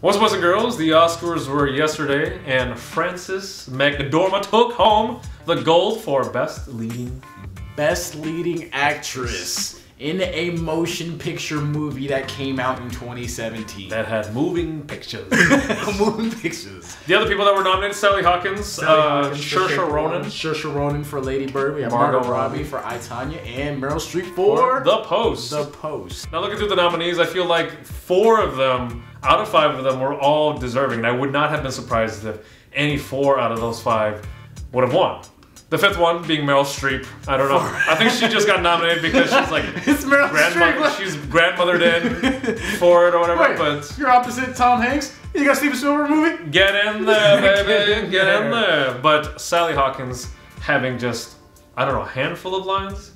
What's boys and girls? The Oscars were yesterday, and Frances McDormand took home the gold for Best Leading. Best leading actress in a motion picture movie that came out in 2017. That had moving pictures. moving pictures. the other people that were nominated: Sally Hawkins, Sally uh, Hawkins for Saoirse Ronan, Saoirse Ronan for Lady Bird. We have Margot Margot, Robbie Robbie for I, Tonya, and Meryl Streep for The Post. The Post. Now looking through the nominees, I feel like four of them, out of five of them, were all deserving, and I would not have been surprised if any four out of those five would have won. The fifth one being Meryl Streep. I don't know. I think she just got nominated because she's like It's Meryl grandmother. Streep. She's grandmothered in for it or whatever. Wait, But you're opposite Tom Hanks. You got Steven Spielberg movie? get in there, baby, in get in there. But Sally Hawkins having just I don't know a handful of lines.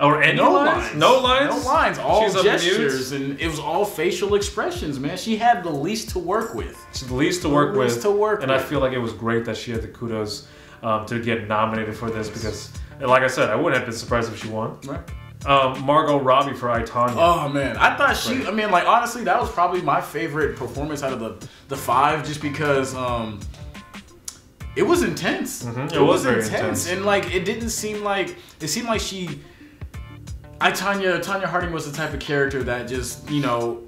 Or any No lines? lines. No lines? No lines. All She's gestures, and it was all facial expressions. Man, she had the least to work with. She's the least to work least with. to work and I feel like it was great that she had the kudos um, to get nominated for this because, like I said, I wouldn't have been surprised if she won. Right. Um, Margot Robbie for I, Tonya. Oh man, I thought she. I mean, like honestly, that was probably my favorite performance out of the the five, just because um, it was intense. Mhm, it was very intense. and like it didn't seem like it seemed like she. I Tonya Tonya Harding was the type of character that just you know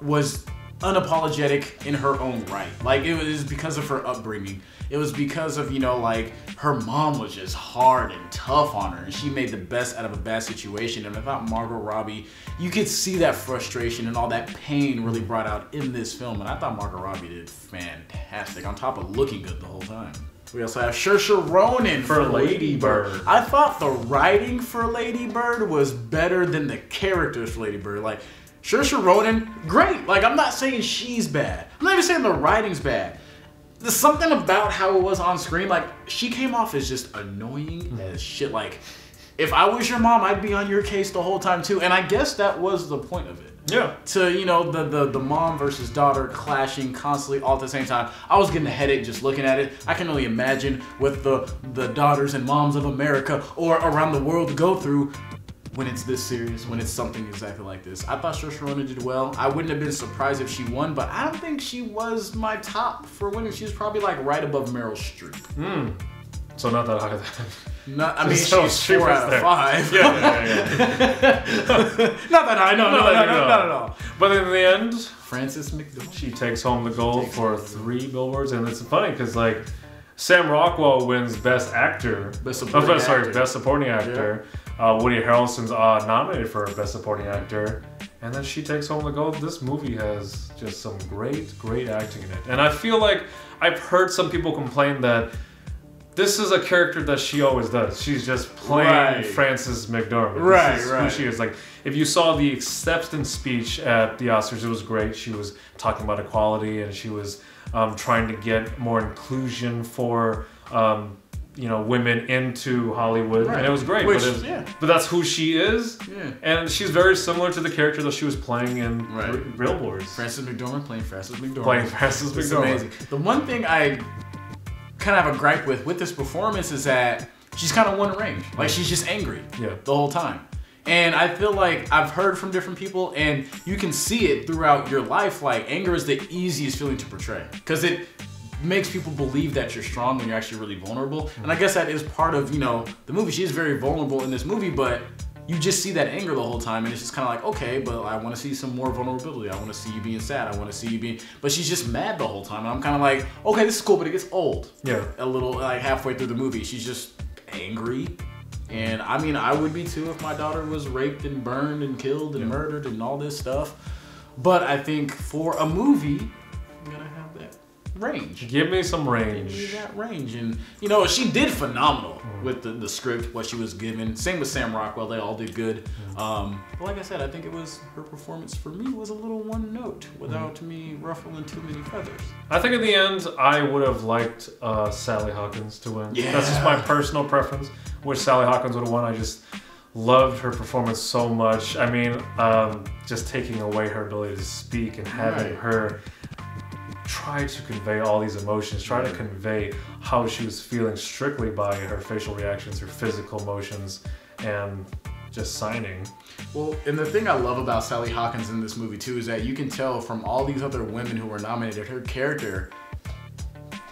was unapologetic in her own right. Like it was because of her upbringing. It was because of you know like her mom was just hard and tough on her, and she made the best out of a bad situation. And I thought Margot Robbie, you could see that frustration and all that pain really brought out in this film. And I thought Margot Robbie did fantastic. On top of looking good the whole time. We also have Saoirse Ronan For Lady Bird. I thought the writing for Lady Bird was better than the characters for Lady Bird. Like, Saoirse Ronan, great. Like, I'm not saying she's bad. I'm not even saying the writing's bad. There's something about how it was on screen. Like, she came off as just annoying mm-hmm. as shit. Like, if I was your mom, I'd be on your case the whole time too. And I guess that was the point of it Yeah. to you know the, the the mom versus daughter clashing constantly all at the same time. I was getting a headache just looking at it. I can only imagine what the the daughters and moms of America or around the world go through when it's this serious, when it's something exactly like this. I thought Saoirse Ronan did well. I wouldn't have been surprised if she won, but I don't think she was my top for winning. She was probably like right above Meryl Streep. Hmm. So not that high. Not, I mean, So she's four out of there. five. yeah, yeah, yeah. not that high. No, no, no, no, no, not at all. But in the end, Frances McDormand. she takes home the gold for three billboards, and it's funny because like Sam Rockwell wins Best Actor. Best Oh, supporting best- sorry, actor. Best Supporting Actor. Uh, Woody Harrelson's uh, nominated for Best Supporting Actor, and then she takes home the gold. This movie has just some great, great acting in it, and I feel like I've heard some people complain that. This is a character that she always does. She's just playing Right. Frances McDormand. This Right, is right. Who she is. Like, if you saw the acceptance speech at the Oscars, it was great. She was talking about equality and she was um, trying to get more inclusion for, um, you know, women into Hollywood, Right. and it was great. Which, but, was- yeah. but that's who she is, Yeah. and she's very similar to the character that she was playing in Right. Real Boys. Frances McDormand playing Frances McDormand. Playing Frances It's McDormand. amazing. The one thing I kind of have a gripe with with this performance is that she's kind of one range. Like she's just angry Yeah. the whole time. And I feel like I've heard from different people, and you can see it throughout your life. Like anger is the easiest feeling to portray because it makes people believe that you're strong when you're actually really vulnerable. And I guess that is part of you know the movie. She is very vulnerable in this movie, but you just see that anger the whole time, and it's just kind of like, okay, but I want to see some more vulnerability. I want to see you being sad. I want to see you being, but she's just mad the whole time. And I'm kind of like, okay, this is cool, but it gets old. Yeah. A little like halfway through the movie, she's just angry. And I mean, I would be too if my daughter was raped and burned and killed and murdered and all this stuff. But I think for a movie, range. Give me some Give me range. that range. And, you know, she did phenomenal with the, the script, what she was given. Same with Sam Rockwell. They all did good. Um, but like I said, I think it was her performance for me was a little one note without me ruffling too many feathers. I think in the end, I would have liked uh, Sally Hawkins to win. Yeah. That's just my personal preference. Wish Sally Hawkins would have won. I just loved her performance so much. I mean, um, just taking away her ability to speak and having Right. her try to convey all these emotions, try to convey how she was feeling strictly by her facial reactions, her physical motions, and just signing. Well, and the thing I love about Sally Hawkins in this movie too is that you can tell from all these other women who were nominated, her character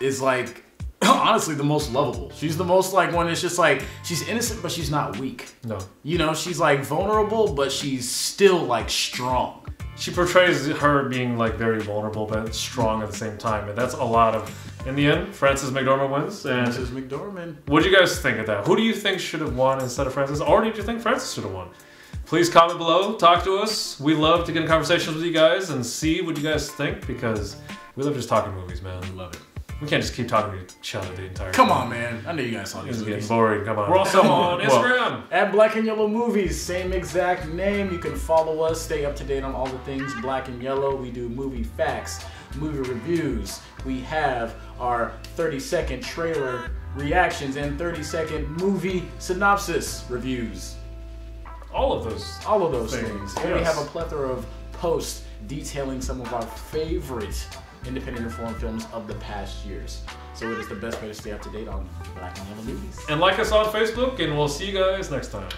is like honestly the most lovable. She's the most like one. It's just like she's innocent, but she's not weak. No. You know, she's like vulnerable, but she's still like strong. She portrays her being like very vulnerable but strong at the same time, and that's a lot of. In the end, Frances McDormand wins. And Mrs. McDormand. what do you guys think of that? Who do you think should have won instead of Frances, or did you think Frances should have won? Please comment below, talk to us. We love to get in conversations with you guys and see what you guys think because we love just talking movies, man. We love it. We can't just keep talking to each other the entire Come time. on, man. I know you guys saw This these is getting movies. boring. Come on. We're also on Well- Instagram. At Black and Yellow Movies, same exact name. You can follow us, stay up to date on all the things Black and Yellow. We do movie facts, movie reviews. We have our 30 second trailer reactions and 30 second movie synopsis reviews. All of those. All of those Things, things. And we yes. have a plethora of posts detailing some of our favorite independent and foreign films of the past years. So it is the best way to stay up to date on Black and Yellow movies. And like us on Facebook, and we'll see you guys next time.